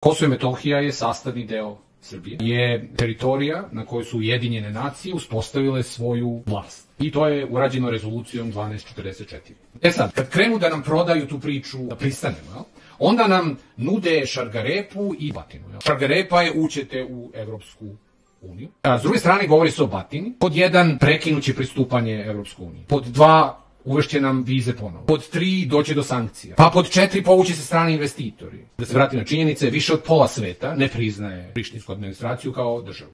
Kosovo i Metohija je sastavni deo Srbije. Je teritorija na kojoj su Ujedinjene nacije uspostavile svoju vlast. I to je urađeno rezolucijom 1244. E sad, kad krenu da nam prodaju tu priču, da pristanemo, jel? onda nam nude Šargarepu i Batinu. Jel? Šargarepa je ućete u Evropsku uniju. A s druge strane govori se o Batini. Pod jedan, prekinuće pristupanje Evropsku uniju. Pod dva, uvešće nam vize ponovo. Pod tri, doće do sankcija. Pa pod četiri, povuće se strani investitori. Da se vrati na činjenice, više od pola sveta ne priznaje prištinsku administraciju kao državu.